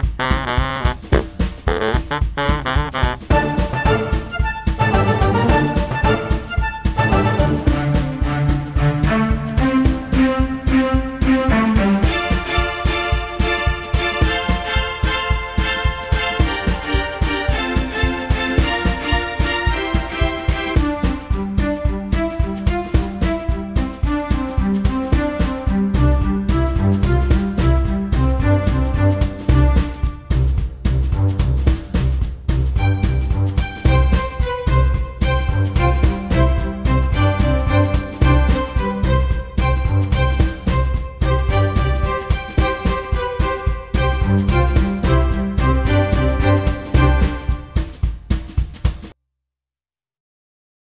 Ha ha ha ha.